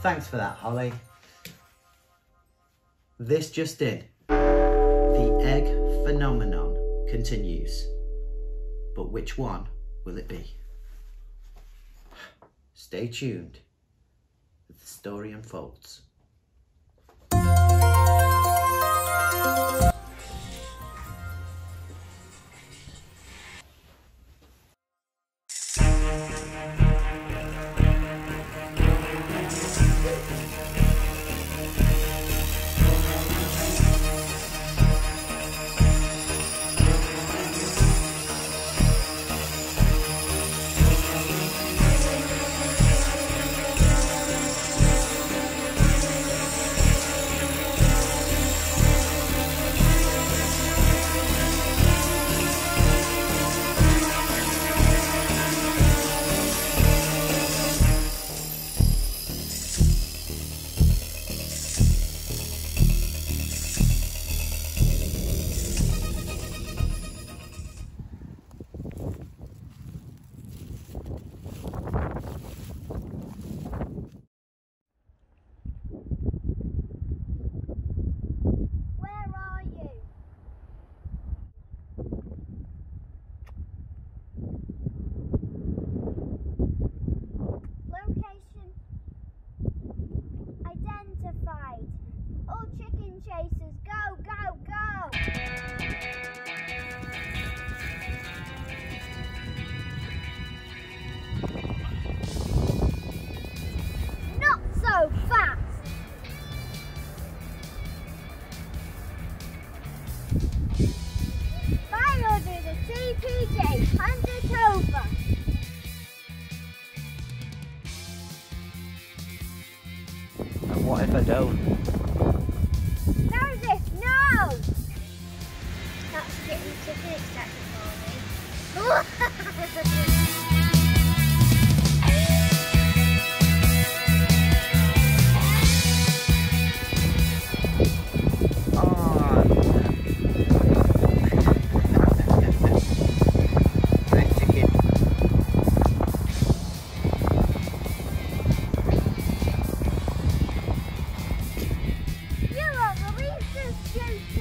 Thanks for that, Holly. This just in. The egg phenomenon continues. But which one will it be? Stay tuned the story unfolds. A CPG, hand it over. And what if I don't? No, this, no! That's getting ticket extracted for me. Two.